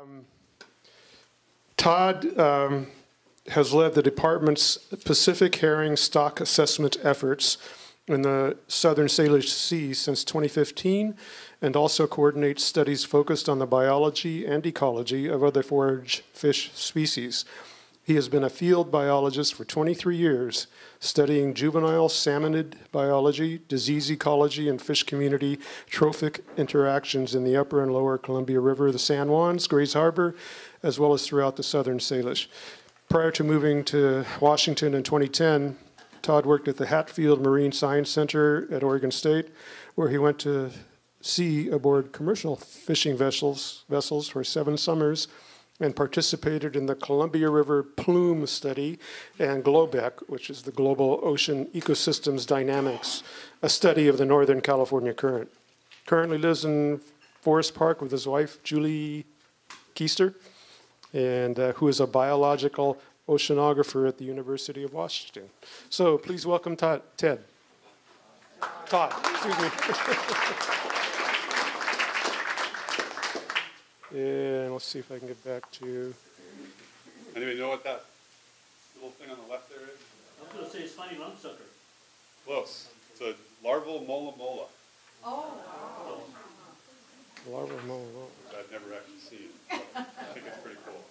Um, Todd um, has led the department's Pacific herring stock assessment efforts in the southern Salish Sea since 2015 and also coordinates studies focused on the biology and ecology of other forage fish species. He has been a field biologist for 23 years, studying juvenile salmonid biology, disease ecology, and fish community trophic interactions in the upper and lower Columbia River, the San Juans, Grays Harbor, as well as throughout the southern Salish. Prior to moving to Washington in 2010, Todd worked at the Hatfield Marine Science Center at Oregon State, where he went to sea aboard commercial fishing vessels, vessels for seven summers and participated in the Columbia River Plume Study and GLOBEC, which is the Global Ocean Ecosystems Dynamics, a study of the Northern California current. Currently lives in Forest Park with his wife, Julie Keister, and uh, who is a biological oceanographer at the University of Washington. So please welcome Todd, Ted. Todd, excuse me. And let's see if I can get back to. Anybody know what that little thing on the left there is? I was gonna say it's funny lung sucker. Close. It's a larval mola mola. Oh. Larva Mola Mola. which I've never actually seen. but I think it's pretty cool.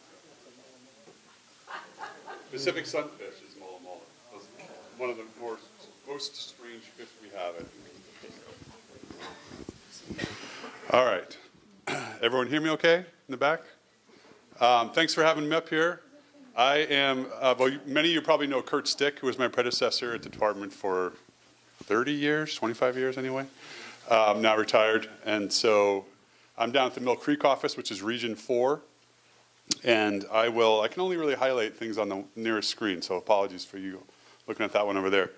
Pacific sunfish is mola mola. That's one of the more, most strange fish we have, I think. All right. Everyone hear me okay in the back? Um, thanks for having me up here. I am, uh, well, many of you probably know Kurt Stick, who was my predecessor at the department for 30 years, 25 years anyway. Um, now retired. And so I'm down at the Mill Creek office, which is Region 4. And I will, I can only really highlight things on the nearest screen, so apologies for you looking at that one over there.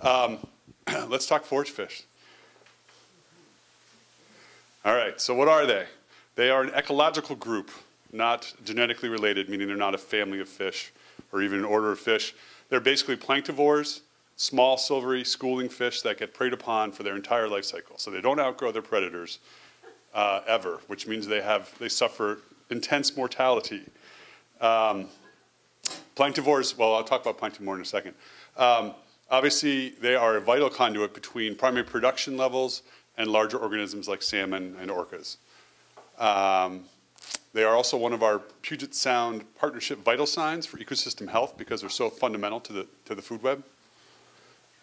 Um, let's talk forage fish. All right, so what are they? They are an ecological group, not genetically related, meaning they're not a family of fish or even an order of fish. They're basically planktivores, small silvery schooling fish that get preyed upon for their entire life cycle. So they don't outgrow their predators uh, ever, which means they have they suffer intense mortality. Um, planktivores, well, I'll talk about plankton more in a second. Um, obviously, they are a vital conduit between primary production levels and larger organisms like salmon and orcas. Um, they are also one of our Puget Sound Partnership vital signs for ecosystem health because they're so fundamental to the, to the food web.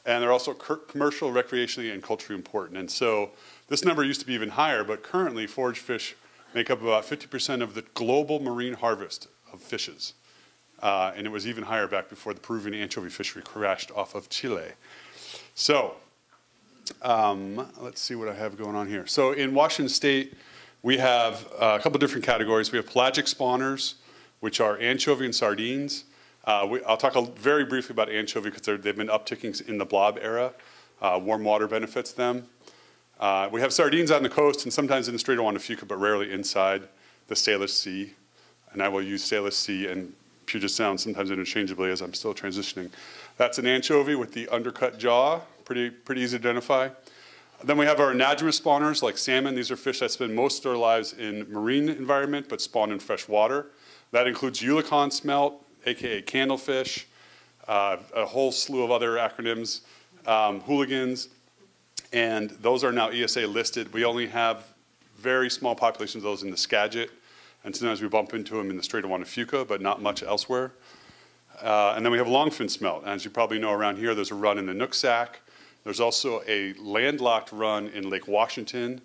And they're also commercial, recreationally, and culturally important. And so this number used to be even higher, but currently forage fish make up about 50% of the global marine harvest of fishes. Uh, and it was even higher back before the Peruvian anchovy fishery crashed off of Chile. So, um, let's see what I have going on here. So in Washington State, we have uh, a couple different categories. We have pelagic spawners, which are anchovy and sardines. Uh, we, I'll talk very briefly about anchovy because they've been upticking in the blob era. Uh, warm water benefits them. Uh, we have sardines on the coast and sometimes in the Strait of Juan de Fuca, but rarely inside the Salish Sea. And I will use Salish Sea and Puget Sound sometimes interchangeably as I'm still transitioning. That's an anchovy with the undercut jaw, pretty, pretty easy to identify. Then we have our anadromous spawners like salmon. These are fish that spend most of their lives in marine environment but spawn in fresh water. That includes eulachon smelt, aka candlefish, uh, a whole slew of other acronyms, um, hooligans, and those are now ESA listed. We only have very small populations of those in the Skagit, and sometimes we bump into them in the Strait of Juan de Fuca, but not much elsewhere. Uh, and then we have longfin smelt. As you probably know around here, there's a run in the Nooksack. There's also a landlocked run in Lake Washington,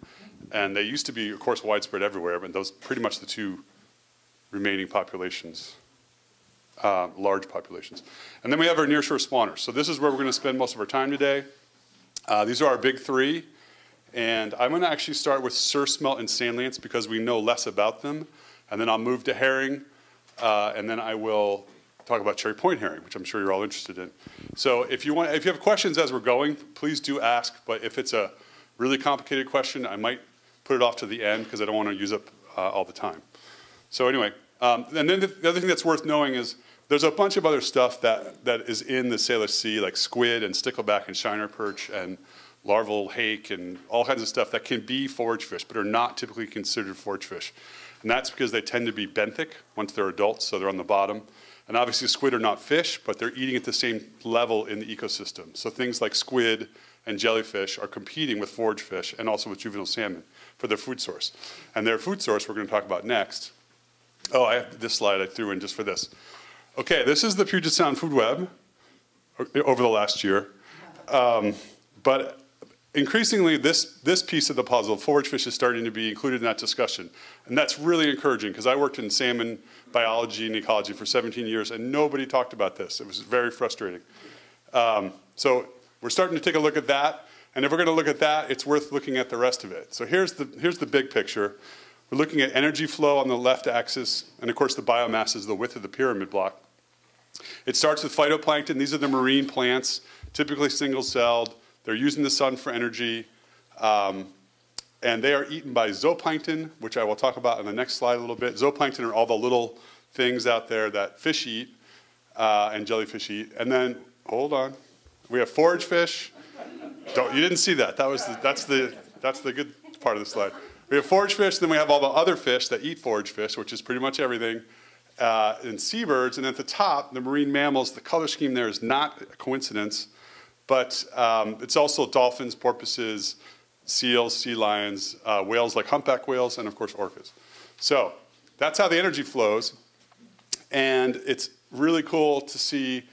and they used to be, of course, widespread everywhere, but those pretty much the two remaining populations, uh, large populations. And then we have our nearshore spawners. So this is where we're going to spend most of our time today. Uh, these are our big three, and I'm going to actually start with surf smelt and sand lance because we know less about them, and then I'll move to herring, uh, and then I will talk about cherry point herring, which I'm sure you're all interested in. So if you want, if you have questions as we're going, please do ask. But if it's a really complicated question, I might put it off to the end because I don't want to use up uh, all the time. So anyway, um, and then the, the other thing that's worth knowing is there's a bunch of other stuff that, that is in the Salish Sea, like squid and stickleback and shiner perch and larval hake and all kinds of stuff that can be forage fish, but are not typically considered forage fish. And that's because they tend to be benthic once they're adults, so they're on the bottom. And obviously, squid are not fish, but they're eating at the same level in the ecosystem. So things like squid and jellyfish are competing with forage fish and also with juvenile salmon for their food source. And their food source, we're going to talk about next. Oh, I have this slide I threw in just for this. Okay, this is the Puget Sound Food Web over the last year. Um, but increasingly, this, this piece of the puzzle, forage fish, is starting to be included in that discussion. And that's really encouraging because I worked in salmon biology and ecology for 17 years and nobody talked about this. It was very frustrating. Um, so we're starting to take a look at that. And if we're going to look at that, it's worth looking at the rest of it. So here's the, here's the big picture. We're looking at energy flow on the left axis, and of course the biomass is the width of the pyramid block. It starts with phytoplankton. These are the marine plants, typically single-celled. They're using the sun for energy. Um, and they are eaten by zooplankton, which I will talk about in the next slide a little bit. Zooplankton are all the little things out there that fish eat uh, and jellyfish eat. And then, hold on, we have forage fish. Don't, you didn't see that. That was the, that's, the, that's the good part of the slide. We have forage fish, then we have all the other fish that eat forage fish, which is pretty much everything, uh, and seabirds. And at the top, the marine mammals, the color scheme there is not a coincidence, but um, it's also dolphins, porpoises, seals, sea lions, uh, whales like humpback whales, and of course orcas. So that's how the energy flows. And it's really cool to see.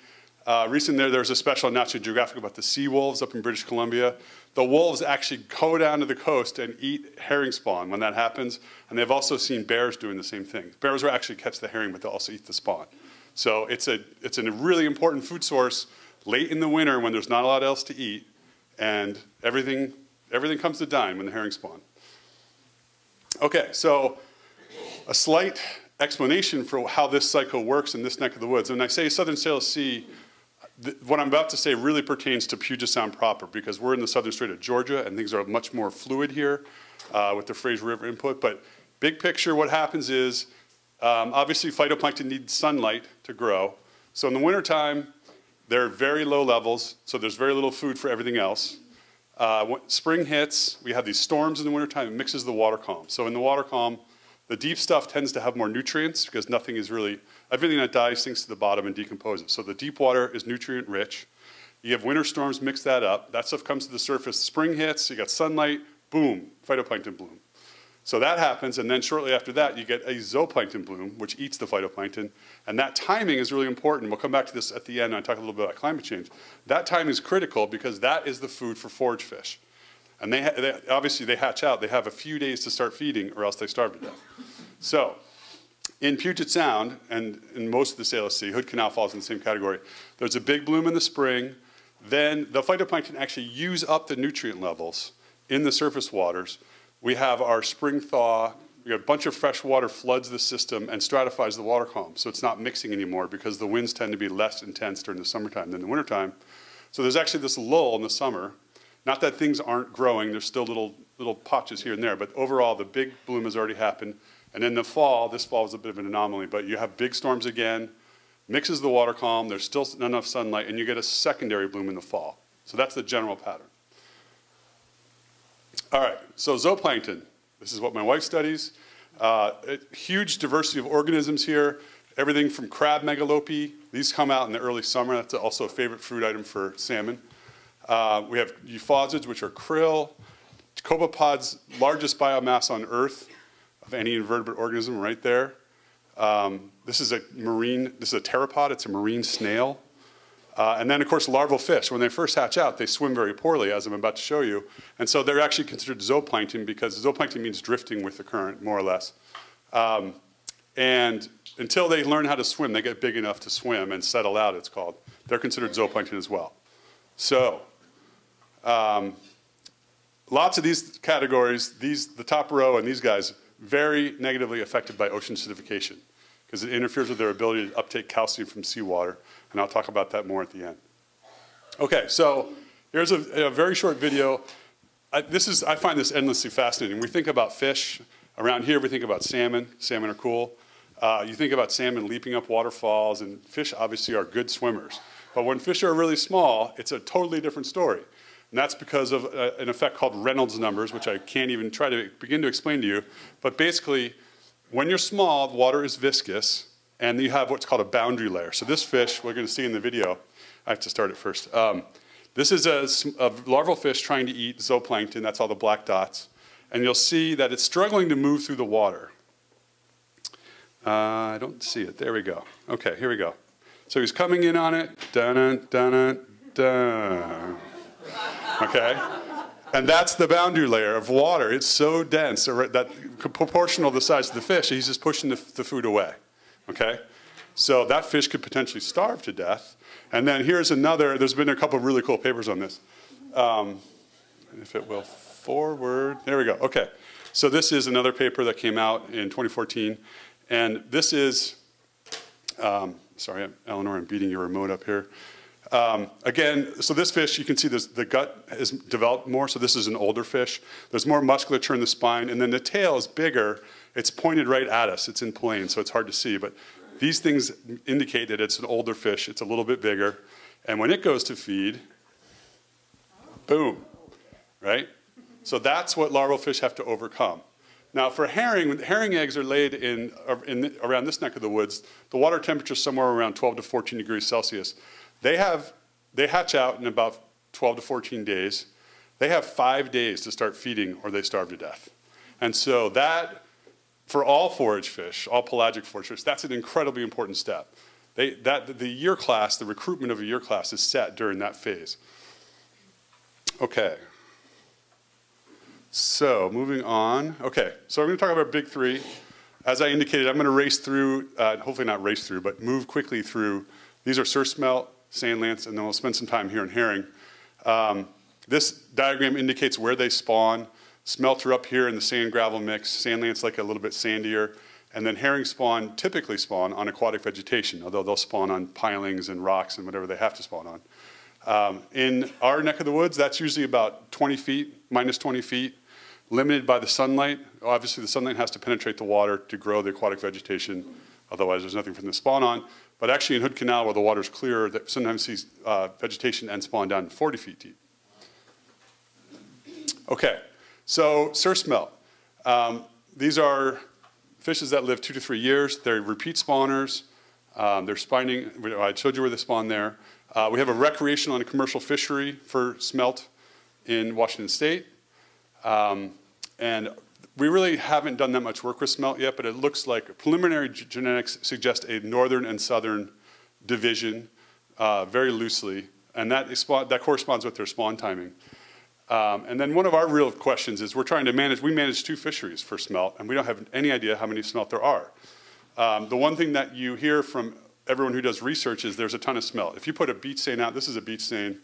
Uh, recently, there, there was a special on National Geographic about the sea wolves up in British Columbia. The wolves actually go down to the coast and eat herring spawn when that happens. And they've also seen bears doing the same thing. Bears will actually catch the herring, but they'll also eat the spawn. So it's a, it's a really important food source late in the winter when there's not a lot else to eat. And everything Everything comes to dime when the herring spawn. Okay, so a slight explanation for how this cycle works in this neck of the woods. When I say Southern Salish Sea, what I'm about to say really pertains to Puget Sound proper because we're in the southern strait of Georgia and things are much more fluid here uh, with the Fraser River input. But big picture, what happens is um, obviously phytoplankton needs sunlight to grow. So in the wintertime, they're very low levels, so there's very little food for everything else. Uh, when spring hits, we have these storms in the wintertime, it mixes the water column. So in the water column, the deep stuff tends to have more nutrients because nothing is really, everything that dies sinks to the bottom and decomposes. So the deep water is nutrient rich. You have winter storms mix that up. That stuff comes to the surface. Spring hits, you got sunlight, boom, phytoplankton bloom. So that happens, and then shortly after that, you get a zooplankton bloom, which eats the phytoplankton. And that timing is really important. We'll come back to this at the end and talk a little bit about climate change. That time is critical because that is the food for forage fish. And they, they, obviously they hatch out. They have a few days to start feeding or else they starve to death. So in Puget Sound and in most of the Salish Sea, Hood Canal falls in the same category. There's a big bloom in the spring. Then the phytoplankton actually use up the nutrient levels in the surface waters. We have our spring thaw we got a bunch of fresh water floods the system and stratifies the water column. So it's not mixing anymore because the winds tend to be less intense during the summertime than the wintertime. So there's actually this lull in the summer. Not that things aren't growing, there's still little, little patches here and there, but overall the big bloom has already happened. And in the fall, this fall was a bit of an anomaly, but you have big storms again, mixes the water column, there's still not enough sunlight, and you get a secondary bloom in the fall. So that's the general pattern. All right, so zooplankton. This is what my wife studies. Uh, huge diversity of organisms here. Everything from crab megalopi. These come out in the early summer. That's also a favorite food item for salmon. Uh, we have euphausiids, which are krill. Copepods, largest biomass on Earth of any invertebrate organism right there. Um, this is a marine, this is a pteropod, it's a marine snail. Uh, and then, of course, larval fish, when they first hatch out, they swim very poorly, as I'm about to show you. And so they're actually considered zooplankton because zooplankton means drifting with the current, more or less. Um, and until they learn how to swim, they get big enough to swim and settle out, it's called. They're considered zooplankton as well. So, um, lots of these categories, these, the top row and these guys, very negatively affected by ocean acidification because it interferes with their ability to uptake calcium from seawater and I'll talk about that more at the end. Okay, so here's a, a very short video. I, this is, I find this endlessly fascinating. We think about fish. Around here, we think about salmon. Salmon are cool. Uh, you think about salmon leaping up waterfalls, and fish obviously are good swimmers. But when fish are really small, it's a totally different story. And that's because of uh, an effect called Reynolds numbers, which I can't even try to begin to explain to you. But basically, when you're small, the water is viscous, and you have what's called a boundary layer. So this fish, we're going to see in the video, I have to start it first. Um, this is a, a, larval fish trying to eat zooplankton, that's all the black dots. And you'll see that it's struggling to move through the water. Uh, I don't see it. There we go. Okay, here we go. So he's coming in on it. Dun dun dun. Okay? And that's the boundary layer of water. It's so dense that proportional to the size of the fish, he's just pushing the, the food away. Okay? So that fish could potentially starve to death. And then here's another, there's been a couple of really cool papers on this. Um, if it will forward, there we go. Okay. So this is another paper that came out in 2014. And this is, um, sorry, Eleanor, I'm beating your remote up here. Um, again, so this fish, you can see this, the gut has developed more, so this is an older fish. There's more musculature in the spine, and then the tail is bigger. It's pointed right at us. It's in plane, so it's hard to see. But these things indicate that it's an older fish. It's a little bit bigger. And when it goes to feed, boom, right? So that's what larval fish have to overcome. Now, for herring, herring eggs are laid in, in, around this neck of the woods. The water temperature is somewhere around 12 to 14 degrees Celsius. They have, they hatch out in about 12 to 14 days. They have five days to start feeding or they starve to death. And so that, for all forage fish, all pelagic forage fish, that's an incredibly important step. They, that, the year class, the recruitment of a year class is set during that phase. Okay. So moving on. Okay, so I'm going to talk about big three. As I indicated, I'm going to race through, uh, hopefully not race through, but move quickly through. These are surf smelt, sand lance, and then we'll spend some time here in herring. Um, this diagram indicates where they spawn. Smelter up here in the sand gravel mix, sand lance like a little bit sandier, and then herring spawn typically spawn on aquatic vegetation, although they'll spawn on pilings and rocks and whatever they have to spawn on. Um, in our neck of the woods, that's usually about 20 feet, minus 20 feet limited by the sunlight. Obviously, the sunlight has to penetrate the water to grow the aquatic vegetation. Otherwise, there's nothing for them to spawn on. But actually, in Hood Canal, where the water's clear, that sometimes sees uh, vegetation and spawn down 40 feet deep. Okay, so surf smelt. Um, these are fishes that live two to three years. They're repeat spawners. Um, they're spawning. I showed you where they spawn there. Uh, we have a recreational and a commercial fishery for smelt in Washington State. Um, and we really haven't done that much work with smelt yet, but it looks like preliminary genetics suggest a northern and southern division uh, very loosely, and that, that corresponds with their spawn timing. Um, and then one of our real questions is we're trying to manage, we manage two fisheries for smelt, and we don't have any idea how many smelt there are. Um, the one thing that you hear from everyone who does research is there's a ton of smelt. If you put a beach seine out, this is a beach seine,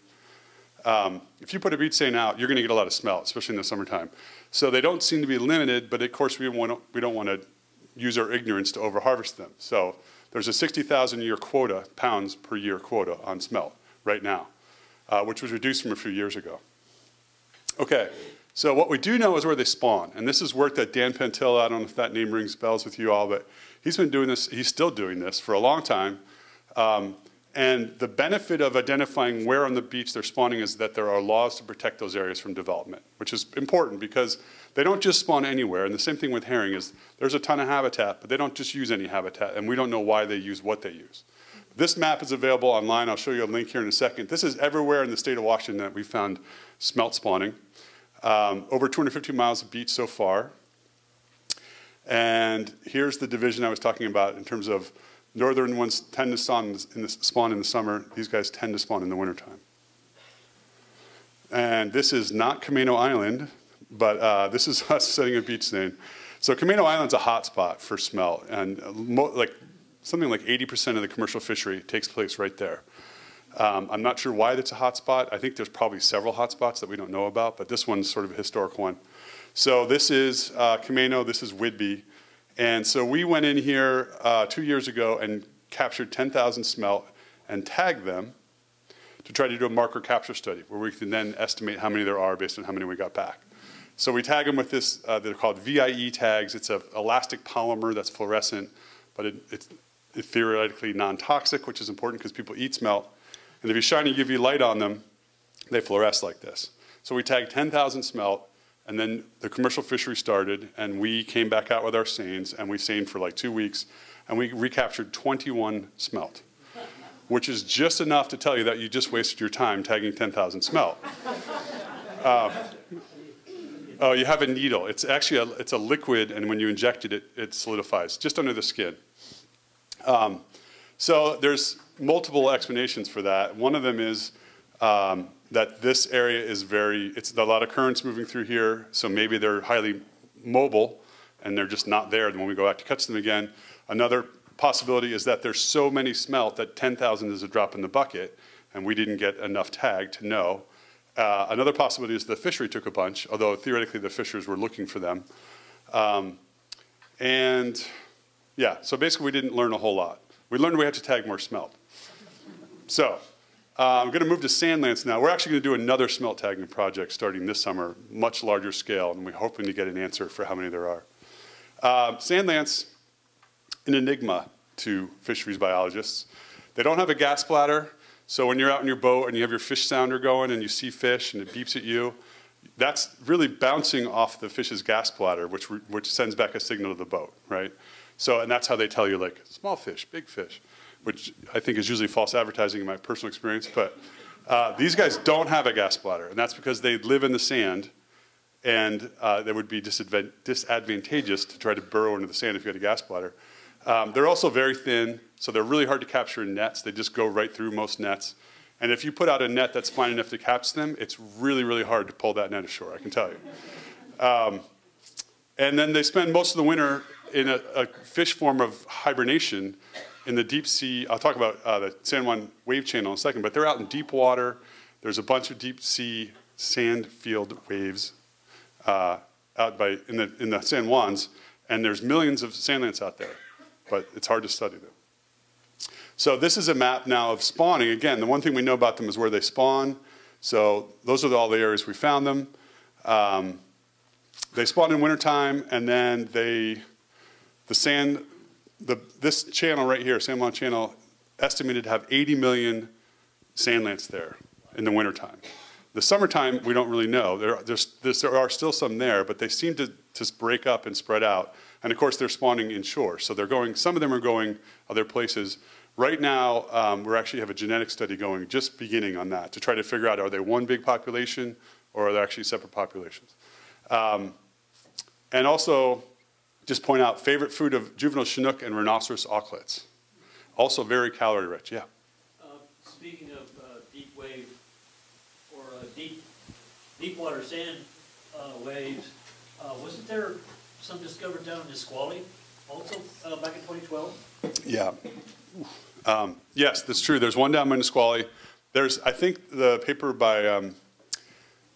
um, if you put a beach seine out, you're going to get a lot of smelt, especially in the summertime. So they don't seem to be limited, but of course we, want we don't want to use our ignorance to overharvest them. So there's a 60,000 year quota, pounds per year quota on smelt right now, uh, which was reduced from a few years ago. Okay, so what we do know is where they spawn, and this is work that Dan Penttila, I don't know if that name rings bells with you all, but he's been doing this, he's still doing this for a long time. Um, and the benefit of identifying where on the beach they're spawning is that there are laws to protect those areas from development, which is important because they don't just spawn anywhere. And the same thing with herring is there's a ton of habitat, but they don't just use any habitat, and we don't know why they use what they use. This map is available online. I'll show you a link here in a second. This is everywhere in the state of Washington that we found smelt spawning. Um, over 250 miles of beach so far. And here's the division I was talking about in terms of Northern ones tend to spawn in, the, spawn in the summer. These guys tend to spawn in the wintertime. And this is not Camano Island, but uh, this is us setting a beach seine. So Camano Island's a hot spot for smelt, and like something like 80% of the commercial fishery takes place right there. Um, I'm not sure why that's a hot spot. I think there's probably several hot spots that we don't know about, but this one's sort of a historic one. So this is uh, Camano, this is Whidbey. And so we went in here uh, two years ago and captured 10,000 smelt and tagged them to try to do a mark recapture study where we can then estimate how many there are based on how many we got back. So we tag them with this, uh, they're called VIE tags. It's an elastic polymer that's fluorescent, but it, it's theoretically non-toxic, which is important because people eat smelt. And if you shine a UV light on them, they fluoresce like this. So we tagged 10,000 smelt And then the commercial fishery started, and we came back out with our seines, and we seined for like two weeks, and we recaptured 21 smelt, which is just enough to tell you that you just wasted your time tagging 10,000 smelt. Uh, oh, you have a needle. It's actually a, it's a liquid, and when you inject it, it, it solidifies just under the skin. Um, so there's multiple explanations for that. One of them is um, that this area is very, it's a lot of currents moving through here, so maybe they're highly mobile and they're just not there when we go back to catch them again. Another possibility is that there's so many smelt that 10,000 is a drop in the bucket and we didn't get enough tag to know. Uh, another possibility is the fishery took a bunch, although theoretically the fishers were looking for them. Um, and yeah, so basically we didn't learn a whole lot. We learned we had to tag more smelt. So uh, I'm going to move to sand lance now. We're actually going to do another smelt tagging project starting this summer, much larger scale, and we're hoping to get an answer for how many there are. Uh, sand lance, an enigma to fisheries biologists. They don't have a gas bladder, so when you're out in your boat and you have your fish sounder going and you see fish and it beeps at you, that's really bouncing off the fish's gas bladder, which, which sends back a signal to the boat, right? So, and that's how they tell you, like, small fish, big fish which I think is usually false advertising in my personal experience. But uh, these guys don't have a gas bladder, and that's because they live in the sand, and uh, that would be disadvantageous to try to burrow into the sand if you had a gas bladder. Um, they're also very thin, so they're really hard to capture in nets. They just go right through most nets. And if you put out a net that's fine enough to catch them, it's really, really hard to pull that net ashore, I can tell you. Um, and then they spend most of the winter in a, a fish form of hibernation in the deep sea, I'll talk about uh, the San Juan wave channel in a second, but they're out in deep water. There's a bunch of deep sea sand field waves uh, out by in the in the San Juans, and there's millions of sand lance out there, but it's hard to study them. So this is a map now of spawning. Again, the one thing we know about them is where they spawn. So those are all the areas we found them. Um, they spawn in wintertime, and then they, the sand the, this channel right here, San Juan Channel, estimated to have 80 million sand lance there in the wintertime. The summertime, we don't really know. There, there are still some there, but they seem to just break up and spread out. And of course, they're spawning inshore. So they're going, some of them are going other places. Right now, um, we actually have a genetic study going, just beginning on that, to try to figure out are they one big population or are they actually separate populations? Um, and also, just point out favorite food of juvenile Chinook and rhinoceros auklets. Also very calorie rich, yeah. Uh, speaking of uh, deep wave or uh, deep, deep water sand uh, waves, uh, wasn't there some discovered down in Nisqually also uh, back in 2012? Yeah. Um, yes, that's true. There's one down in Nisqually. There's, I think the paper by, um,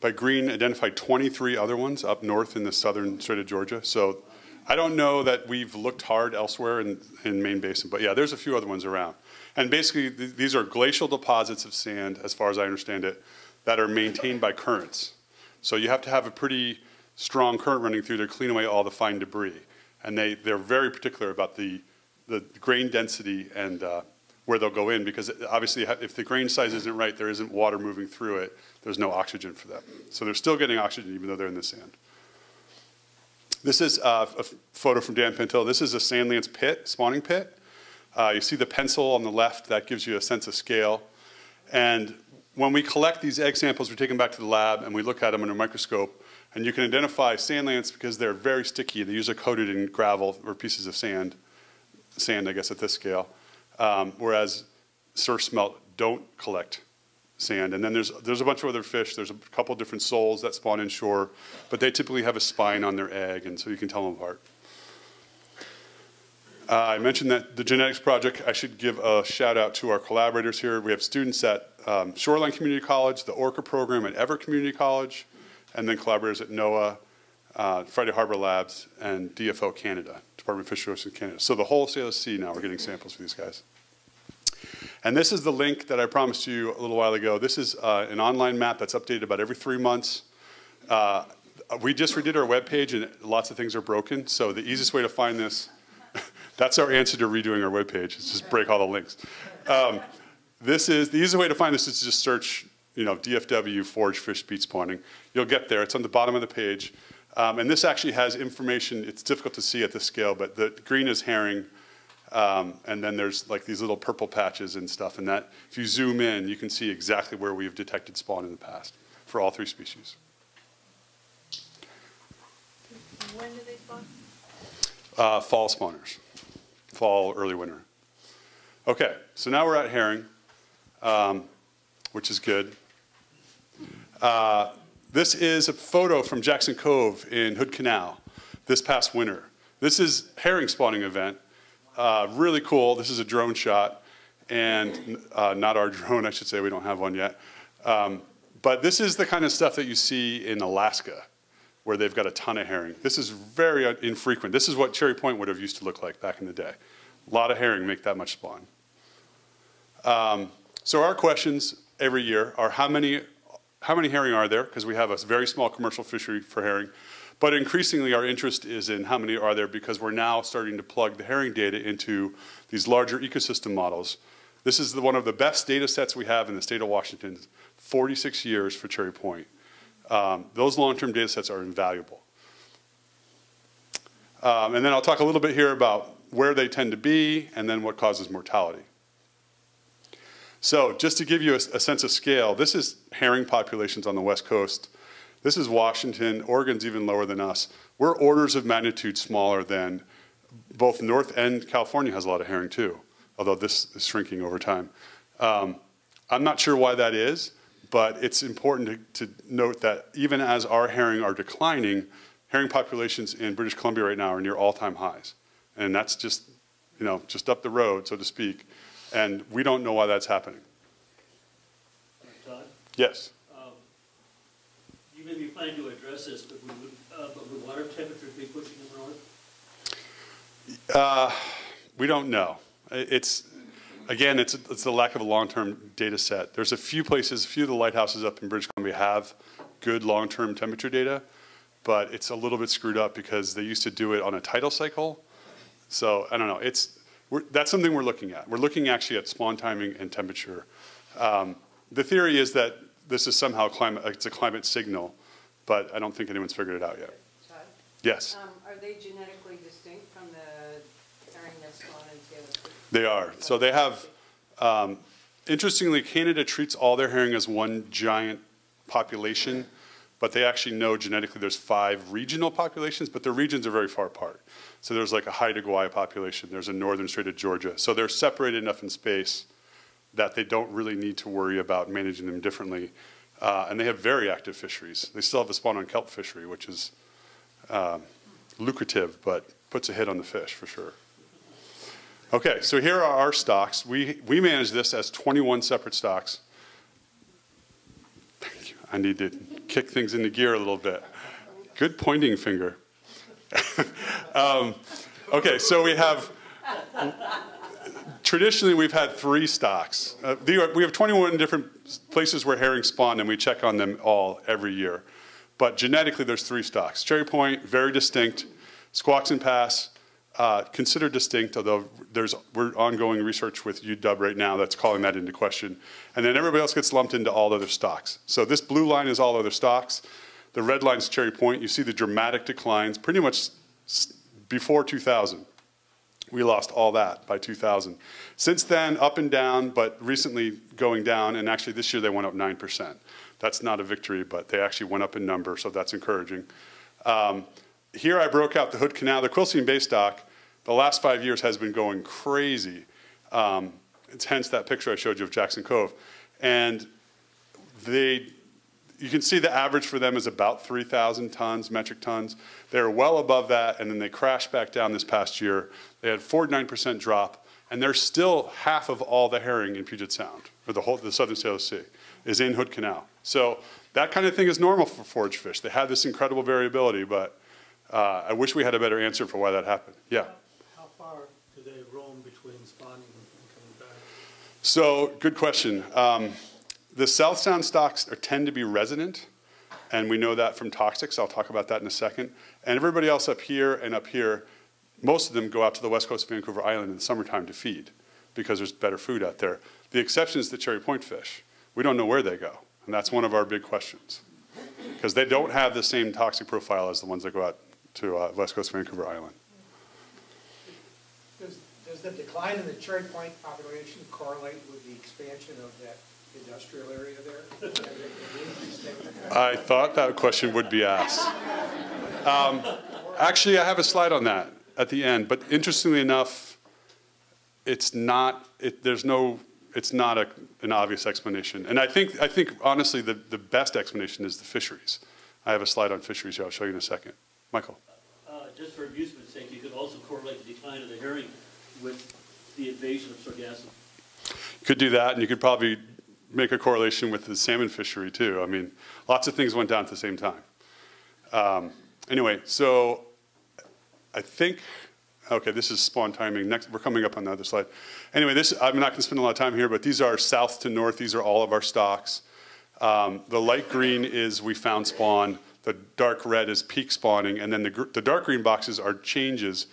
by Green identified 23 other ones up north in the southern Strait of Georgia. So I don't know that we've looked hard elsewhere in, in Main Basin, but yeah, there's a few other ones around. And basically, th these are glacial deposits of sand, as far as I understand it, that are maintained by currents. So you have to have a pretty strong current running through to clean away all the fine debris. And they, they're very particular about the, the grain density and uh, where they'll go in because obviously if the grain size isn't right, there isn't water moving through it, there's no oxygen for them. So they're still getting oxygen even though they're in the sand. This is uh, a photo from Dan Pinto. This is a sand lance pit, spawning pit. Uh, you see the pencil on the left, that gives you a sense of scale. And when we collect these egg samples, we take them back to the lab and we look at them under a microscope. And you can identify sand lance because they're very sticky. They usually coated in gravel or pieces of sand, sand, I guess, at this scale. Um, whereas surf smelt don't collect sand. And then there's, there's a bunch of other fish. There's a couple different soles that spawn inshore, but they typically have a spine on their egg, and so you can tell them apart. Uh, I mentioned that the genetics project, I should give a shout out to our collaborators here. We have students at um, Shoreline Community College, the ORCA program at Everett Community College, and then collaborators at NOAA, uh, Friday Harbor Labs, and DFO Canada, Department of Fish Resources Canada. So the whole CLSC now we're getting samples for these guys. And this is the link that I promised you a little while ago. This is uh, an online map that's updated about every three months. Uh, we just redid our web page and lots of things are broken. So the easiest way to find this, that's our answer to redoing our web page, is just break all the links. Um, this is, the easiest way to find this is to just search you know, DFW forage fish speed spawning. You'll get there. It's on the bottom of the page. Um, and this actually has information. It's difficult to see at this scale, but the green is herring. Um, and then there's like these little purple patches and stuff. And that, if you zoom in, you can see exactly where we've detected spawn in the past for all three species. When do they spawn? Uh, fall spawners, fall, early winter. Okay, so now we're at herring, um, which is good. Uh, this is a photo from Jackson Cove in Hood Canal this past winter. This is herring spawning event. Uh, really cool. This is a drone shot, and uh, not our drone, I should say. We don't have one yet. Um, but this is the kind of stuff that you see in Alaska where they've got a ton of herring. This is very infrequent. This is what Cherry Point would have used to look like back in the day. A lot of herring make that much spawn. Um, so our questions every year are how many, how many herring are there? Because we have a very small commercial fishery for herring. But increasingly our interest is in how many are there because we're now starting to plug the herring data into these larger ecosystem models. This is the, one of the best data sets we have in the state of Washington, 46 years for Cherry Point. Um, those long-term data sets are invaluable. Um, and then I'll talk a little bit here about where they tend to be and then what causes mortality. So just to give you a, a sense of scale, this is herring populations on the west coast. This is Washington. Oregon's even lower than us. We're orders of magnitude smaller than both North and California has a lot of herring too, although this is shrinking over time. Um, I'm not sure why that is but it's important to, to, note that even as our herring are declining, herring populations in British Columbia right now are near all-time highs. And that's just, you know, just up the road, so to speak. And we don't know why that's happening. Yes. You may be planning to address this, but would, uh, but would water temperatures be pushing them north? Uh, we don't know. It's, again, it's, it's the lack of a long-term data set. There's a few places, a few of the lighthouses up in British Columbia have good long-term temperature data, but it's a little bit screwed up because they used to do it on a tidal cycle. So I don't know. It's that's something we're looking at. We're looking actually at spawn timing and temperature. Um, the theory is that this is somehow climate. It's a climate signal, but I don't think anyone's figured it out yet. Todd? Yes, Um, are they genetically distinct from the herring that spawn in Taylor they are. So they have. Um, interestingly, Canada treats all their herring as one giant population, but they actually know genetically there's five regional populations, but their regions are very far apart. So there's like a Haida Gwaii population, there's a northern strait of Georgia. So they're separated enough in space that they don't really need to worry about managing them differently. Uh, and they have very active fisheries. They still have a spawn on kelp fishery, which is um, lucrative, but puts a hit on the fish for sure. Okay, so here are our stocks. We, we manage this as 21 separate stocks. Thank you. I need to kick things into gear a little bit. Good pointing finger. um, okay, so we have, traditionally we've had three stocks. Uh, we have 21 different places where herring spawn and we check on them all every year. But genetically there's three stocks. Cherry Point, very distinct. Squaxin and Pass, uh, considered distinct, although there's we're ongoing research with UW right now that's calling that into question. And then everybody else gets lumped into all other stocks. So this blue line is all other stocks. The red line is Cherry Point. You see the dramatic declines pretty much before 2000. We lost all that by 2000. Since then, up and down, but recently going down, and actually this year they went up 9%. That's not a victory, but they actually went up in number, so that's encouraging. Um, here I broke out the Hood Canal. The Quilcene Bay stock, the last five years has been going crazy. Um, it's hence that picture I showed you of Jackson Cove. And they, you can see the average for them is about 3,000 tons, metric tons. They're well above that, and then they crashed back down this past year. They had 49% drop, and they're still half of all the herring in Puget Sound, or the whole the Southern Salish Sea, is in Hood Canal. So that kind of thing is normal for forage fish. They have this incredible variability, but uh, I wish we had a better answer for why that happened. Yeah. How far do they roam between spawning and coming back? So, good question. Um, the South Sound stocks are, tend to be resident, and we know that from toxics. I'll talk about that in a second. And everybody else up here and up here, most of them go out to the west coast of Vancouver Island in the summertime to feed because there's better food out there. The exception is the cherry point fish. We don't know where they go. And that's one of our big questions. Because they don't have the same toxic profile as the ones that go out to uh, West Coast Vancouver Island. Does, does the decline in the Cherry Point population correlate with the expansion of that industrial area there? And the- the increased activity? I thought that question would be asked. Um, actually, I have a slide on that at the end, but interestingly enough, it's not, it, there's no, it's not a, an obvious explanation. And I think, I think honestly, the, the best explanation is the fisheries. I have a slide on fisheries here, I'll show you in a second. Michael? Uh, just for amusement's sake, you could also correlate the decline of the herring with the invasion of sargassum. You could do that, and you could probably make a correlation with the salmon fishery too. I mean, lots of things went down at the same time. Um, anyway, so I think, okay, this is spawn timing. Next, we're coming up on the other slide. Anyway, this I'm not going to spend a lot of time here, but these are south to north. These are all of our stocks. Um, the light green is we found spawn. The dark red is peak spawning, and then the, the dark green boxes are changes.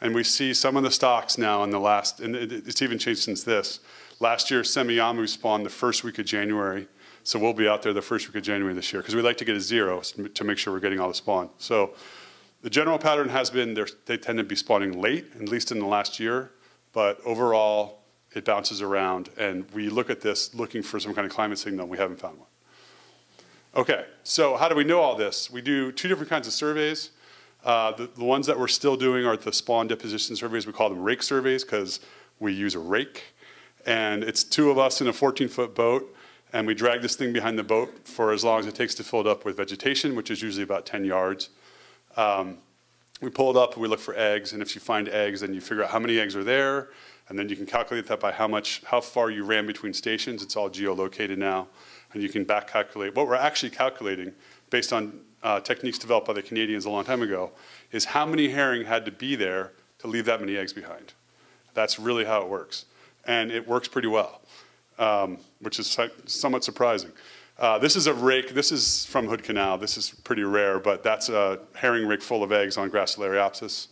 And we see some of the stocks now in the last, and it- it's even changed since this. Last year, Semiahmoo spawned the first week of January, so we'll be out there the first week of January this year because we like to get a zero to make sure we're getting all the spawn. So the general pattern has been they tend to be spawning late, at least in the last year, but overall it bounces around. And we look at this looking for some kind of climate signal. We haven't found one. Okay, so how do we know all this? We do two different kinds of surveys. Uh, the, the ones that we're still doing are the spawn deposition surveys. We call them rake surveys because we use a rake. And it's two of us in a 14 foot boat, and we drag this thing behind the boat for as long as it takes to fill it up with vegetation, which is usually about 10 yards. Um, we pull it up and we look for eggs, and if you find eggs, then you figure out how many eggs are there, and then you can calculate that by how much, how far you ran between stations. It's all geolocated now, and you can back calculate. What we're actually calculating, based on uh, techniques developed by the Canadians a long time ago, is how many herring had to be there to leave that many eggs behind. That's really how it works, and it works pretty well, um, which is somewhat surprising. Uh, this is a rake. This is from Hood Canal. This is pretty rare, but that's a herring rake full of eggs on Gracilariopsis.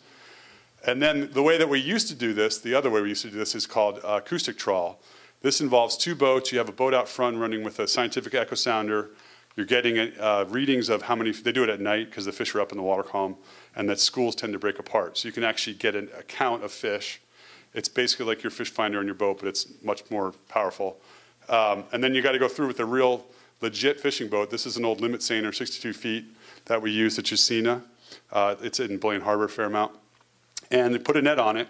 And then the way that we used to do this, the other way we used to do this is called acoustic trawl. This involves two boats. You have a boat out front running with a scientific echo sounder. You're getting uh, readings of how many, they do it at night because the fish are up in the water column, and that schools tend to break apart. So you can actually get an account of fish. It's basically like your fish finder on your boat, but it's much more powerful. Um, and then you got to go through with a real legit fishing boat. This is an old limit seiner, 62 feet, that we use at Jusina. Uh, it's in Blaine Harbor, Fairmount and they put a net on it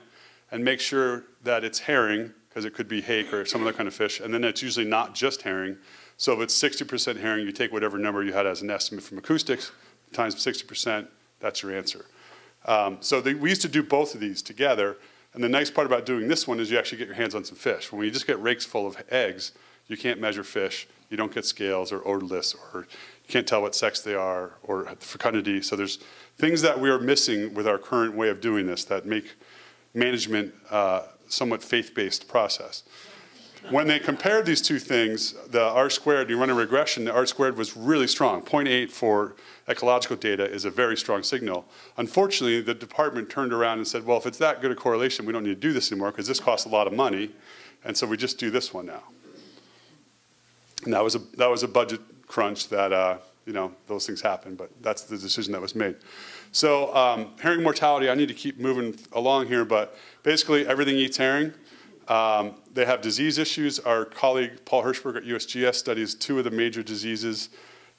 and make sure that it's herring because it could be hake or some other kind of fish and then it's usually not just herring so if it's 60% herring you take whatever number you had as an estimate from acoustics times 60% that's your answer um, so they, we used to do both of these together and the nice part about doing this one is you actually get your hands on some fish when you just get rakes full of eggs you can't measure fish you don't get scales or otoliths or you can't tell what sex they are or fecundity so there's things that we are missing with our current way of doing this that make management uh, somewhat faith-based process. When they compared these two things, the R squared, you run a regression, the R squared was really strong. 0.8 for ecological data is a very strong signal. Unfortunately, the department turned around and said, well, if it's that good a correlation, we don't need to do this anymore because this costs a lot of money. And so we just do this one now. And that was a, that was a budget crunch that, uh, you know, those things happen, but that's the decision that was made. So um, herring mortality, I need to keep moving along here, but basically everything eats herring. Um, they have disease issues. Our colleague Paul Hershberger at USGS studies two of the major diseases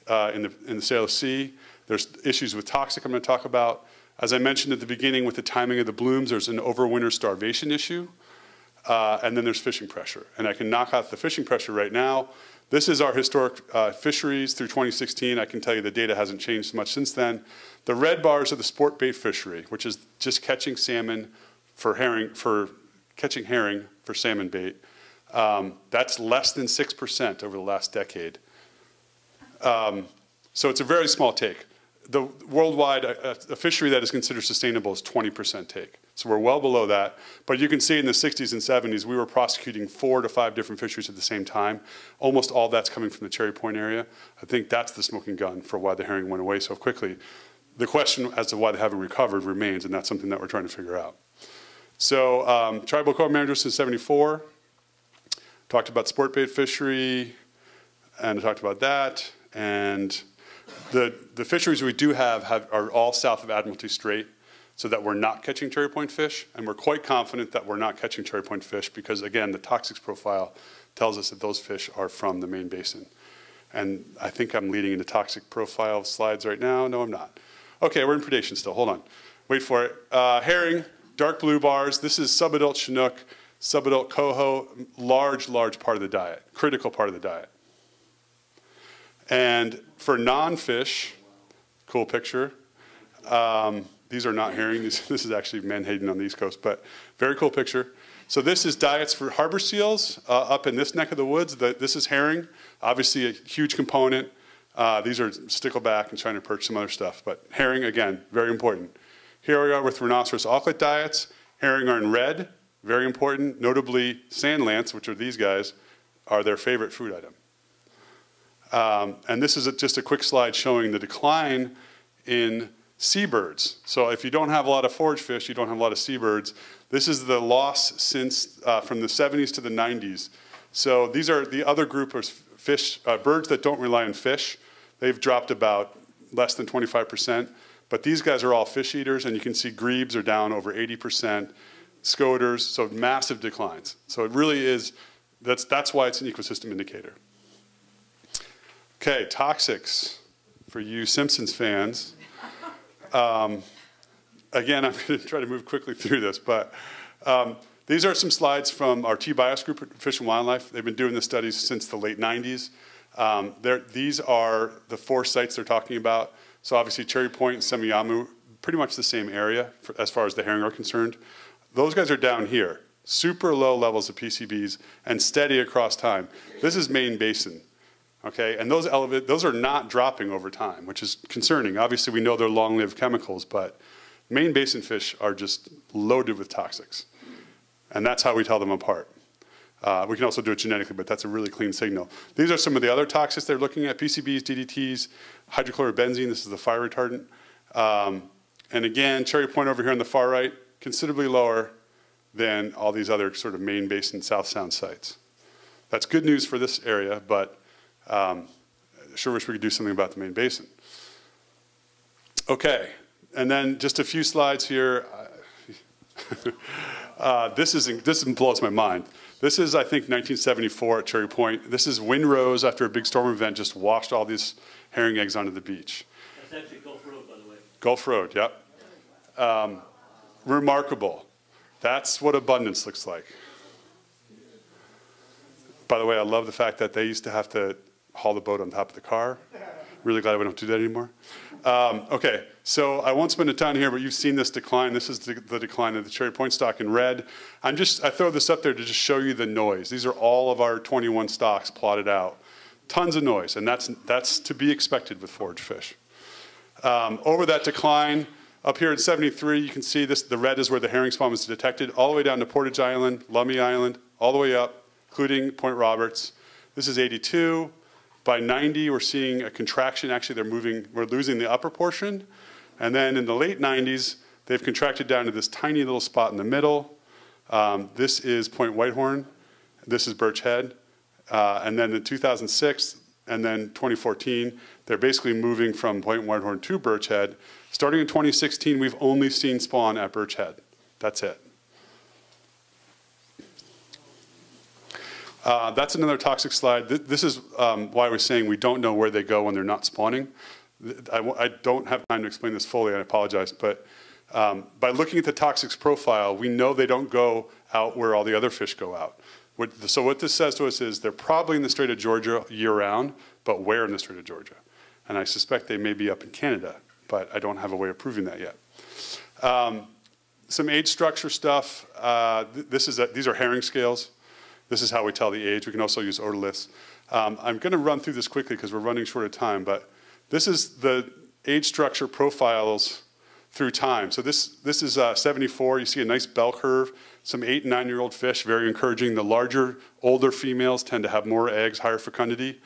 uh, in, the, in the Salish Sea. There's issues with toxic I'm going to talk about. As I mentioned at the beginning with the timing of the blooms, there's an overwinter starvation issue. Uh, and then there's fishing pressure. And I can knock out the fishing pressure right now. This is our historic uh, fisheries through 2016. I can tell you the data hasn't changed much since then. The red bars are the sport bait fishery, which is just catching salmon for herring, for catching herring for salmon bait. Um, that's less than 6% over the last decade. Um, so it's a very small take. The worldwide, a, a fishery that is considered sustainable is 20% take. So we're well below that. But you can see in the 60s and 70s, we were prosecuting four to five different fisheries at the same time. Almost all that's coming from the Cherry Point area. I think that's the smoking gun for why the herring went away so quickly. The question as to why they haven't recovered remains, and that's something that we're trying to figure out. So um, tribal co-manager since 74. Talked about sport bait fishery. and talked about that. And the, the fisheries we do have, have are all south of Admiralty Strait, so that we're not catching cherry point fish. And we're quite confident that we're not catching cherry point fish because, again, the toxics profile tells us that those fish are from the main basin. And I think I'm leading into toxic profile slides right now. No, I'm not. Okay, we're in predation still. Hold on. Wait for it. Uh, herring, dark blue bars. This is subadult Chinook, subadult coho, large, large part of the diet, critical part of the diet. And for non-fish, cool picture. Um, these are not herring. This, this is actually menhaden on the East Coast, but very cool picture. So this is diets for harbor seals uh, up in this neck of the woods. The, this is herring, obviously a huge component. Uh, these are stickleback and trying to perch some other stuff, but herring, again, very important. Here we are with rhinoceros auklet diets. Herring are in red, very important. Notably, sand lance, which are these guys, are their favorite food item. Um, and this is a, just a quick slide showing the decline in seabirds. So if you don't have a lot of forage fish, you don't have a lot of seabirds. This is the loss since uh, from the 70s to the 90s. So these are the other group of fish, uh, birds that don't rely on fish. They've dropped about less than 25%. But these guys are all fish eaters, and you can see grebes are down over 80%, scoters, so massive declines. So it really is, that's, that's why it's an ecosystem indicator. Okay, toxics for you Simpsons fans. Um, again, I'm going to try to move quickly through this, but um, these are some slides from our TBiOS group Fish and Wildlife. They've been doing the studies since the late 90s. Um, these are the four sites they're talking about. So obviously Cherry Point and Semiahmoo, pretty much the same area for, as far as the herring are concerned. Those guys are down here, super low levels of PCBs and steady across time. This is main basin. Okay, and those those are not dropping over time, which is concerning. Obviously, we know they're long-lived chemicals, but main basin fish are just loaded with toxics, and that's how we tell them apart. Uh, we can also do it genetically, but that's a really clean signal. These are some of the other toxins they're looking at: PCBs, DDTs, hexachlorobenzene. This is the fire retardant, um, and again, cherry point over here on the far right, considerably lower than all these other sort of main basin South Sound sites. That's good news for this area, but um, sure wish we could do something about the main basin. Okay, and then just a few slides here. uh, this, is, this blows my mind. This is, I think, 1974 at Cherry Point. This is windrows after a big storm event just washed all these herring eggs onto the beach. That's actually Gulf Road, by the way. Gulf Road, yep. Um, remarkable. That's what abundance looks like. By the way, I love the fact that they used to have to haul the boat on top of the car. Really glad we don't do that anymore. Um, okay, so I won't spend a ton here, but you've seen this decline. This is the, the, decline of the cherry point stock in red. I'm just, I throw this up there to just show you the noise. These are all of our 21 stocks plotted out. Tons of noise, and that's, that's to be expected with forage fish. Um, over that decline, up here at 73, you can see this, the red is where the herring spawn was detected, all the way down to Portage Island, Lummi Island, all the way up, including Point Roberts. This is 82. By 90, we're seeing a contraction. Actually, they're moving, we're losing the upper portion. And then in the late 90s, they've contracted down to this tiny little spot in the middle. Um, this is Point Whitehorn. This is Birch Head. Uh, and then in 2006 and then 2014, they're basically moving from Point Whitehorn to Birch Head. Starting in 2016, we've only seen spawn at Birch Head. That's it. Uh, that's another toxic slide. This is um, why we're saying we don't know where they go when they're not spawning. I, I don't have time to explain this fully, I apologize, but um, by looking at the toxics profile, we know they don't go out where all the other fish go out. What, so what this says to us is they're probably in the Strait of Georgia year-round, but where in the Strait of Georgia? And I suspect they may be up in Canada, but I don't have a way of proving that yet. Um, some age structure stuff. Uh, th this is a, these are herring scales. This is how we tell the age. We can also use otoliths. Um, I'm going to run through this quickly because we're running short of time, but this is the age structure profiles through time. So this, this is uh, 74. You see a nice bell curve. Some eight and nine year old fish, very encouraging. The larger, older females tend to have more eggs, higher fecundity.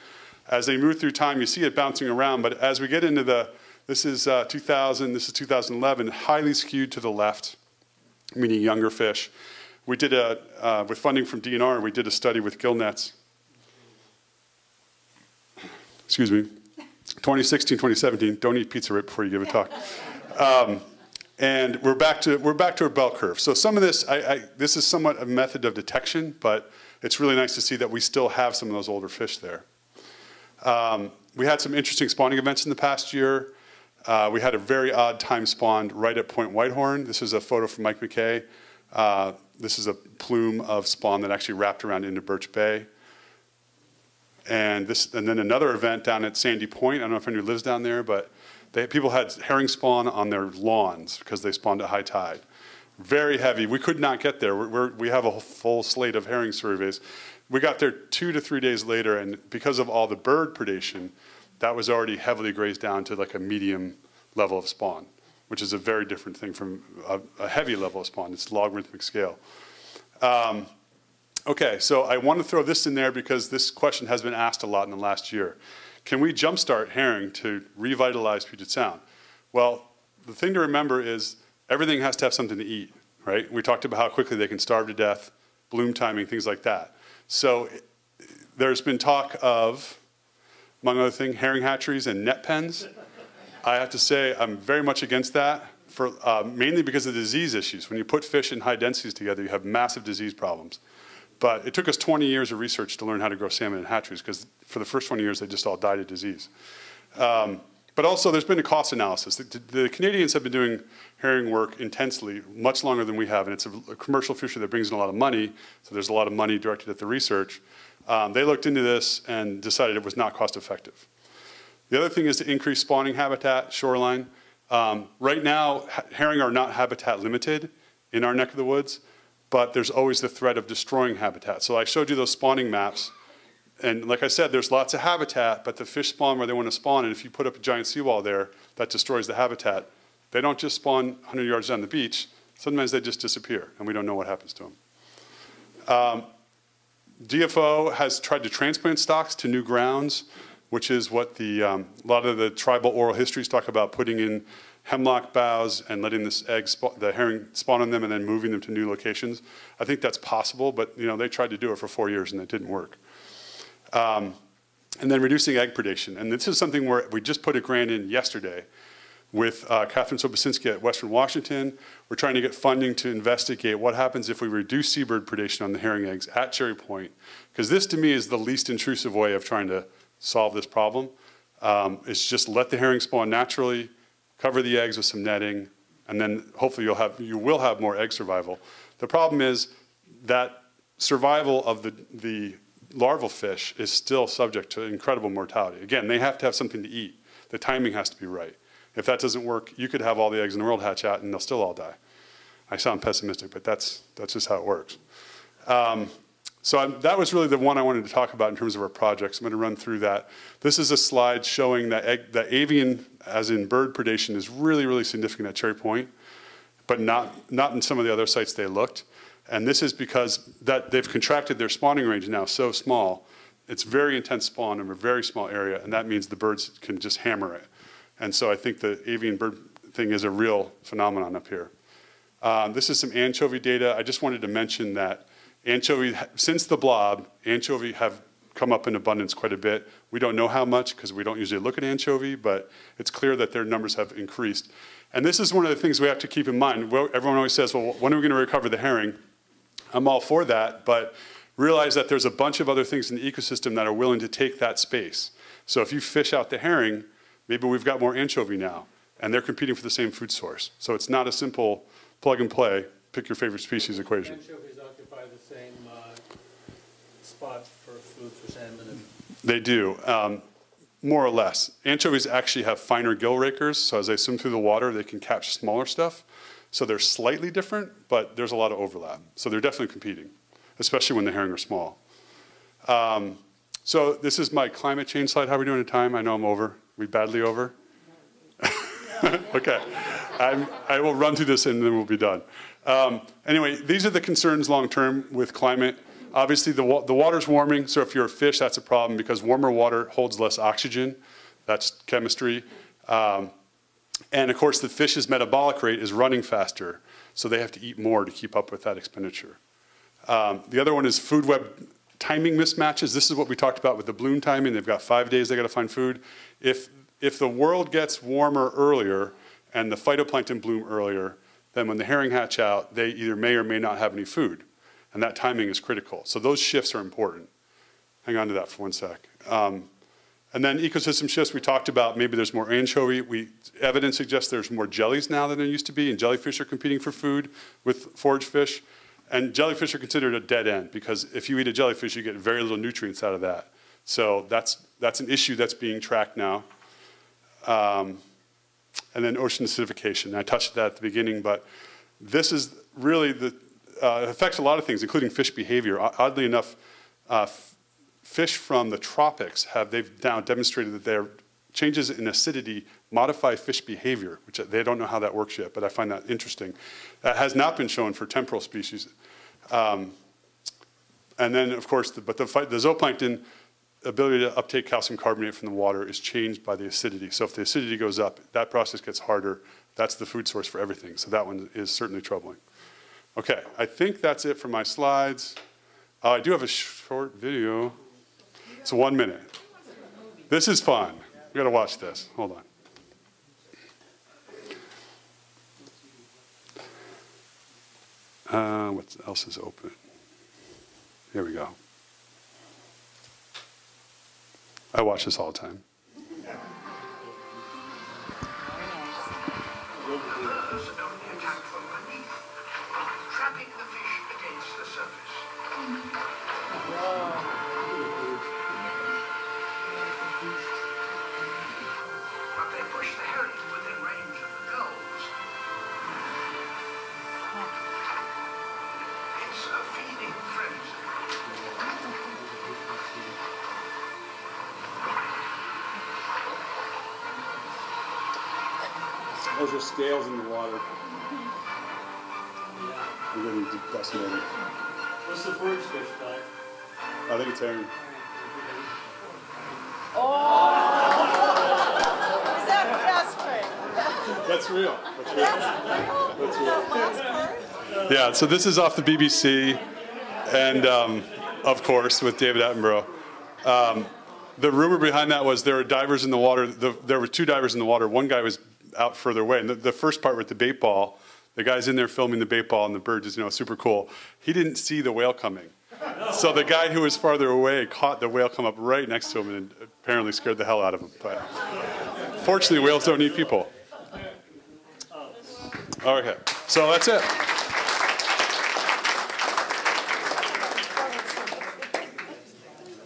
As they move through time, you see it bouncing around, but as we get into the, this is uh, 2000, this is 2011, highly skewed to the left, meaning younger fish. We did a, uh, with funding from DNR, we did a study with Gillnets. excuse me, 2016, 2017. Don't eat pizza right before you give a talk. Um, and we're back to we're back to a bell curve. So some of this, I, I, this is somewhat a method of detection, but it's really nice to see that we still have some of those older fish there. Um, we had some interesting spawning events in the past year. Uh, we had a very odd time spawned right at Point Whitehorn. This is a photo from Mike McKay. Uh, this is a plume of spawn that actually wrapped around into Birch Bay. And this, and then another event down at Sandy Point. I don't know if anyone lives down there, but they, people had herring spawn on their lawns because they spawned at high tide. Very heavy. We could not get there. We're, we're, we have a full slate of herring surveys. We got there two to three days later, and because of all the bird predation, that was already heavily grazed down to like a medium level of spawn, which is a very different thing from a, a heavy level of spawn. It's logarithmic scale. Um, okay, so I want to throw this in there because this question has been asked a lot in the last year. Can we jumpstart herring to revitalize Puget Sound? Well, the thing to remember is everything has to have something to eat, right? We talked about how quickly they can starve to death, bloom timing, things like that. So there's been talk of among other things, herring hatcheries and net pens. I have to say I'm very much against that, for, uh, mainly because of disease issues. When you put fish in high densities together, you have massive disease problems. But it took us 20 years of research to learn how to grow salmon in hatcheries because for the first 20 years, they just all died of disease. Um, but also, there's been a cost analysis. The, the, Canadians have been doing herring work intensely, much longer than we have, and it's a, a commercial fishery that brings in a lot of money, so there's a lot of money directed at the research. Um, they looked into this and decided it was not cost effective. The other thing is to increase spawning habitat, shoreline. Um, right now, herring are not habitat limited in our neck of the woods, but there's always the threat of destroying habitat. So I showed you those spawning maps. And like I said, there's lots of habitat, but the fish spawn where they want to spawn. And if you put up a giant seawall there, that destroys the habitat. They don't just spawn 100 yards down the beach. Sometimes they just disappear, and we don't know what happens to them. Um, DFO has tried to transplant stocks to new grounds, which is what the, um, a lot of the tribal oral histories talk about putting in hemlock boughs and letting this egg, the herring spawn on them and then moving them to new locations. I think that's possible, but you know, they tried to do it for four years and it didn't work. Um, and then reducing egg predation. And this is something where we just put a grant in yesterday with uh, Kathryn Sobocinski at Western Washington. We're trying to get funding to investigate what happens if we reduce seabird predation on the herring eggs at Cherry Point, because this to me is the least intrusive way of trying to solve this problem. Um, it's just let the herring spawn naturally, cover the eggs with some netting, and then hopefully you'll have, you will have more egg survival. The problem is that survival of the, the larval fish is still subject to incredible mortality. Again, they have to have something to eat. The timing has to be right. If that doesn't work, you could have all the eggs in the world hatch out and they'll still all die. I sound pessimistic, but that's, that's just how it works. Um, so I'm, that was really the one I wanted to talk about in terms of our projects. I'm going to run through that. This is a slide showing that, egg, that avian, as in bird predation, is really, really significant at Cherry Point, but not, not in some of the other sites they looked. And this is because that they've contracted their spawning range now so small. It's very intense spawn in a very small area, and that means the birds can just hammer it. And so I think the avian bird thing is a real phenomenon up here. Um, this is some anchovy data. I just wanted to mention that anchovy, since the blob, anchovy have come up in abundance quite a bit. We don't know how much because we don't usually look at anchovy, but it's clear that their numbers have increased. And this is one of the things we have to keep in mind. Everyone always says, well, when are we going to recover the herring? I'm all for that, but realize that there's a bunch of other things in the ecosystem that are willing to take that space. So if you fish out the herring, Maybe we've got more anchovy now, and they're competing for the same food source. So it's not a simple plug and play, pick your favorite species equation. Anchovies occupy the same uh, for food for salmon and They do, um, more or less. Anchovies actually have finer gill rakers, so as they swim through the water, they can catch smaller stuff. So they're slightly different, but there's a lot of overlap. So they're definitely competing, especially when the herring are small. Um, so this is my climate change slide. How are we doing in time? I know I'm over we badly over? okay. I'm, i will run through this and then we'll be done. Um, anyway, these are the concerns long term with climate. Obviously, the, wa the water's warming, so if you're a fish, that's a problem because warmer water holds less oxygen. That's chemistry. Um, and of course, the fish's metabolic rate is running faster, so they have to eat more to keep up with that expenditure. Um, the other one is food web timing mismatches. This is what we talked about with the bloom timing. They've got five days they got to find food. If, if the world gets warmer earlier and the phytoplankton bloom earlier, then when the herring hatch out, they either may or may not have any food. And that timing is critical. So those shifts are important. Hang on to that for one sec. Um, and then ecosystem shifts, we talked about maybe there's more anchovy. We, evidence suggests there's more jellies now than there used to be, and jellyfish are competing for food with forage fish. And jellyfish are considered a dead end because if you eat a jellyfish, you get very little nutrients out of that. So that's, that's an issue that's being tracked now. Um, and then ocean acidification. I touched that at the beginning, but this is really the, uh, it affects a lot of things, including fish behavior. Oddly enough, uh, fish from the tropics have, they've now demonstrated that their changes in acidity modify fish behavior, which they don't know how that works yet, but I find that interesting. That has not been shown for temperate species. Um, and then, of course, the, but the, the zooplankton ability to uptake calcium carbonate from the water is changed by the acidity. So if the acidity goes up, that process gets harder. That's the food source for everything. So that one is certainly troubling. Okay, I think that's it for my slides. Uh, I do have a short video. It's one minute. This is fun. We got to watch this. Hold on. Uh, what else is open? Here we go. I watch this all the time. Those are scales in the water. Yeah. We're getting decimated. What's the forage fish type? I think it's herring. Is that Casper? That's real. That's real. Yeah, so this is off the BBC, and um, of course with David Attenborough. Um, the rumor behind that was there were divers in the water. The, there were two divers in the water. One guy was out further away, and the, the first part with the bait ball, the guy's in there filming the bait ball, and the bird is you know super cool. He didn't see the whale coming, so the guy who was farther away caught the whale come up right next to him, and apparently scared the hell out of him. But fortunately, whales don't eat people. Okay, so that's it.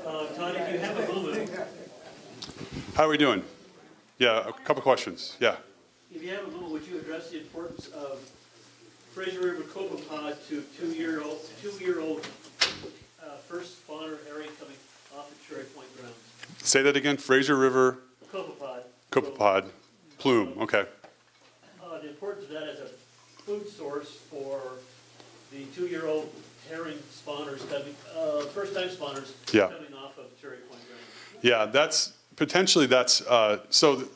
Uh, Todd, if you have a moment, How are we doing? Yeah, a couple questions. Yeah. If you have a moment, would you address the importance of Fraser River copepod to two-year-old, two-year-old, uh, first spawner herring coming off of Cherry Point grounds? Say that again. Fraser River Copepod. copepod plume. Okay. Uh, the importance of that as a food source for the two-year-old herring spawners coming, uh, first-time spawners Yeah. coming off of Cherry Point grounds. Yeah, that's potentially that's uh, so. the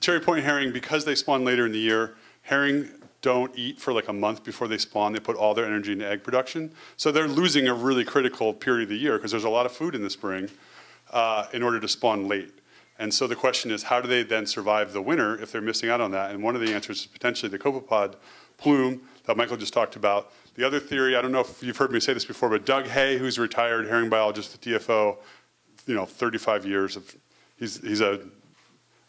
Cherry Point herring, because they spawn later in the year, herring don't eat for like a month before they spawn. They put all their energy into egg production, so they're losing a really critical period of the year because there's a lot of food in the spring uh, in order to spawn late. And so the question is, how do they then survive the winter if they're missing out on that? And one of the answers is potentially the copepod plume that Michael just talked about. The other theory, I don't know if you've heard me say this before, but Doug Hay, who's a retired herring biologist at DFO, you know, 35 years of, he's, he's a,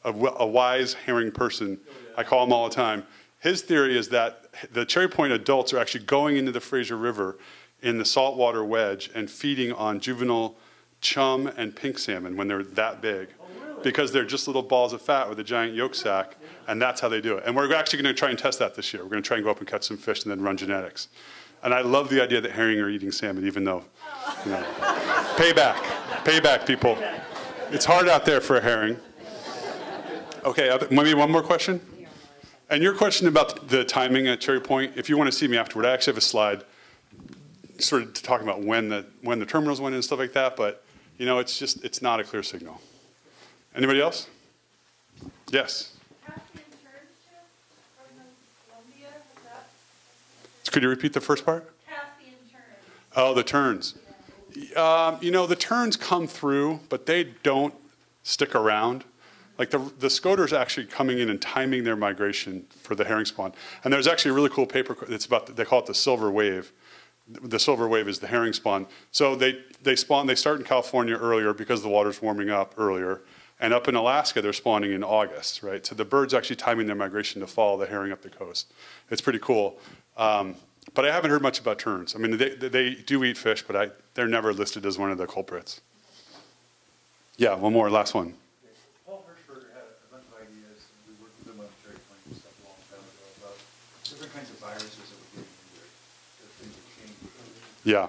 a, a wise herring person. Oh, I call him all the time. His theory is that the Cherry Point adults are actually going into the Fraser River in the saltwater wedge and feeding on juvenile chum and pink salmon when they're that big. Oh, because they're just little balls of fat with a giant yolk sac, and that's how they do it. And we're actually going to try and test that this year. We're going to try and go up and catch some fish and then run genetics. And I love the idea that herring are eating salmon, even though, you know, payback, payback, people. It's hard out there for a herring. Okay, other, maybe one more question? And your question about the timing at Cherry Point, if you want to see me afterward, I actually have a slide sort of talking about when the, when the terminals went in and stuff like that, but, you know, it's just, it's not a clear signal. Anybody else? Yes. Caspian Church from Columbia, is that Could you repeat the first part? Oh, the terns. Um, you know, the terns come through, but they don't stick around. Like the, the scoters actually coming in and timing their migration for the herring spawn. And there's actually a really cool paper, it's about, they call it the silver wave. The silver wave is the herring spawn. So they, they spawn, they start in California earlier because the water's warming up earlier. And up in Alaska, they're spawning in August, right? So the birds actually timing their migration to follow the herring up the coast. It's pretty cool. Um, but I haven't heard much about terns. I mean, they, they do eat fish, but I, they're never listed as one of the culprits. Yeah, one more, last one. Paul Hershberger had a bunch of ideas, and we worked with him on cherry point and stuff a long time ago, about different kinds of viruses that were getting into it, that things were changing. Yeah.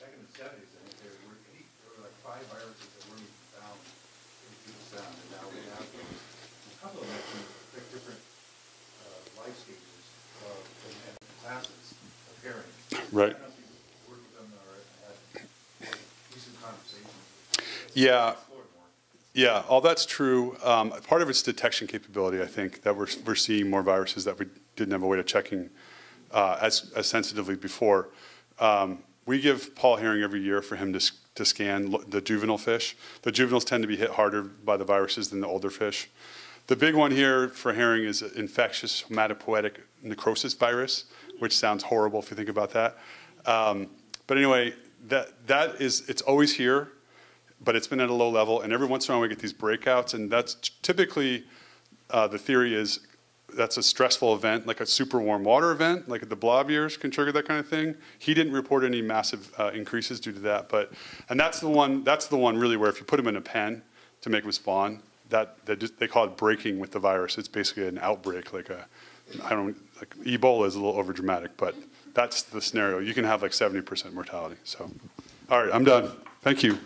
Back in the seventies, I think there were eight, there were like five viruses that weren't even found in Puget Sound, and now we have. A couple of them actually affect different, uh, life stages of, and and classes of herring. Right. I don't know if you worked with them or had recent conversations. Yeah. Explore it more. Yeah, all that's true. Um, part of it's detection capability, I think, that we're, we're seeing more viruses that we didn't have a way of checking uh, as, as sensitively before. Um, we give Paul Herring every year for him to, to scan the juvenile fish. The juveniles tend to be hit harder by the viruses than the older fish. The big one here for herring is infectious hematopoietic necrosis virus, which sounds horrible if you think about that. Um, but anyway, that, that is, it's always here but it's been at a low level, and every once in a while we get these breakouts, and that's typically uh, the theory is that's a stressful event, like a super warm water event, like the blob years can trigger that kind of thing. He didn't report any massive uh, increases due to that, but and that's the one that's the one really where if you put him in a pen to make him spawn, that they, just, they call it breaking with the virus. It's basically an outbreak, like a I don't like Ebola is a little overdramatic, but that's the scenario. You can have like 70% mortality. So, all right, I'm done. Thank you.